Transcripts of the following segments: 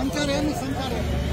संचार है संचार है।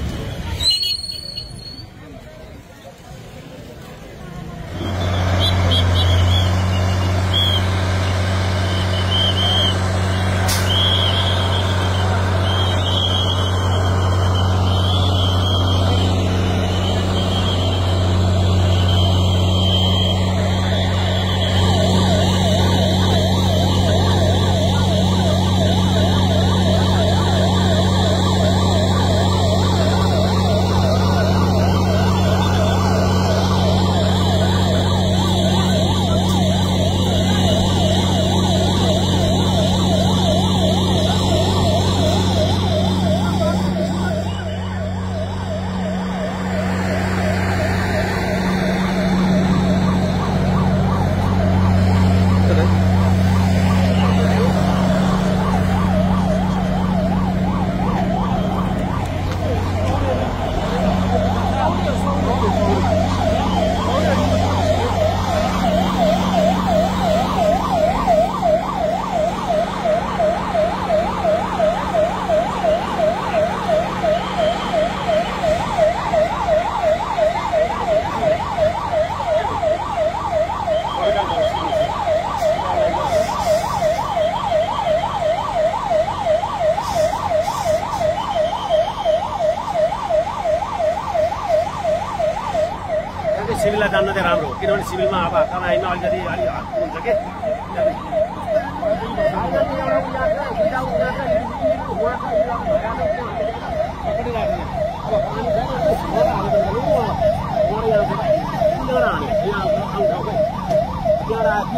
सिभिललाई जान्न चाहिँ राम्रो हो। किनभने सिभिलमा अब कमाइमा अलिकति अलिक हद हुन्छ कि?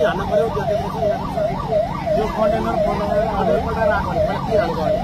हाल्नु पर्यो यो कन्टेनर आधारबाट राख्नु के हाल्नु पर्यो